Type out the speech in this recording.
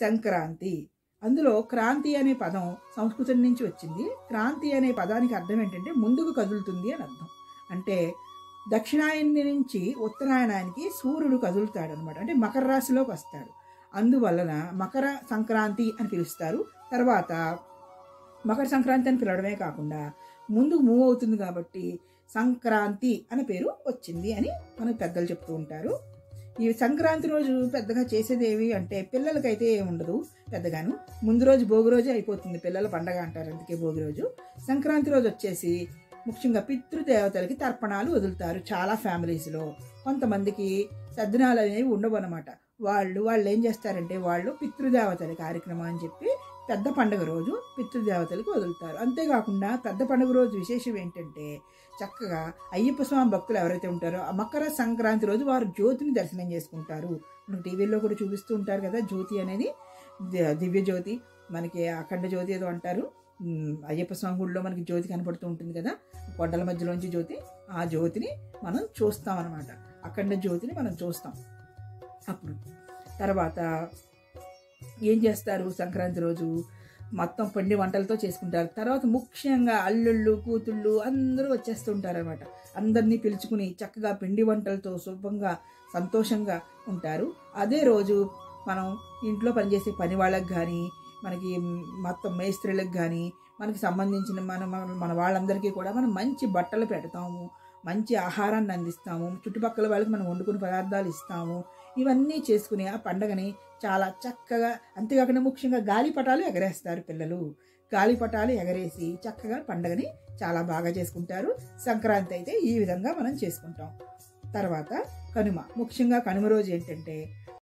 సంక్రాంతి. అందులో క్రాంతి అనే పదం సంస్కృతం నుంచి వచ్చింది. క్రాంతి అనే పదానికి అర్థం ఏంటంటే ముందుకు కదులుతుంది అని అర్థం. అంటే దక్షిణాయని నుంచి ఉత్తరాయణానికి సూర్యుడు కదులుతాడు అనమాట అంటే మకర రాశిలోకి వస్తాడు. అందువలన మకర సంక్రాంతి అని పిలుస్తారు. తర్వాత మకర సంక్రాంతి అని పిలవడమే కాకుండా ముందుకు మూవ్ అవుతుంది కాబట్టి సంక్రాంతి అనే పేరు వచ్చింది అని మన పెద్దలు చెప్తూ ఉంటారు. ఈ సంక్రాంతి రోజు పెద్దగా చేసేది ఏవి అంటే పిల్లలకైతే ఏమి ఉండదు పెద్దగాను. ముందు రోజు భోగి రోజే అయిపోతుంది పిల్లల పండగ అంటారు అందుకే భోగి రోజు. సంక్రాంతి రోజు వచ్చేసి ముఖ్యంగా పితృదేవతలకి తర్పణాలు వదులుతారు చాలా ఫ్యామిలీస్లో కొంతమందికి సద్దినాలు అనేవి ఉండవు అనమాట వాళ్ళు వాళ్ళు ఏం చేస్తారంటే వాళ్ళు పితృదేవతల కార్యక్రమం అని చెప్పి పెద్ద పండుగ రోజు పితృదేవతలకు వదులుతారు. అంతేకాకుండా పెద్ద పండుగ రోజు విశేషం ఏంటంటే చక్కగా అయ్యప్ప స్వామి భక్తులు ఎవరైతే ఉంటారో ఆ మకర సంక్రాంతి రోజు వారు జ్యోతిని దర్శనం చేసుకుంటారు. మనకు టీవీలో కూడా చూపిస్తూ ఉంటారు కదా జ్యోతి అనేది. దివ్య జ్యోతి మనకి అఖండ జ్యోతి ఏదో అంటారు. అయ్యప్ప స్వామి గుడిలో మనకి జ్యోతి కనపడుతూ ఉంటుంది కదా. కొండల మధ్యలోంచి జ్యోతి ఆ జ్యోతిని మనం చూస్తాం అనమాట అఖండ జ్యోతిని మనం చూస్తాం అప్పుడు. తర్వాత ఏం చేస్తారు సంక్రాంతి రోజు? మొత్తం పిండి వంటలతో చేసుకుంటారు. తర్వాత ముఖ్యంగా అల్లుళ్ళు కూతుళ్ళు అందరూ వచ్చేస్తుంటారు అనమాట అందరినీ పిలుచుకుని చక్కగా పిండి వంటలతో శుభ్రంగా సంతోషంగా ఉంటారు. అదే రోజు మనం ఇంట్లో పనిచేసే పని వాళ్ళకి కానీ మనకి మొత్తం మేస్త్రీలకు కానీ మనకి సంబంధించిన మన మన- మన వాళ్ళందరికీ కూడా మనం మంచి బట్టలు పెడతాము. మంచి ఆహారాన్ని అందిస్తాము. చుట్టుపక్కల వాళ్ళకి మనం వండుకునే పదార్థాలు ఇస్తాము. ఇవన్నీ చేసుకుని ఆ పండగని చాలా చక్కగా అంతేకాకుండా ముఖ్యంగా గాలిపటాలు ఎగరేస్తారు పిల్లలు. గాలిపటాలు ఎగరేసి చక్కగా పండగని చాలా బాగా చేసుకుంటారు. సంక్రాంతి అయితే ఈ విధంగా మనం చేసుకుంటాం. తర్వాత కనుమ. ముఖ్యంగా కనుమ రోజు ఏంటంటే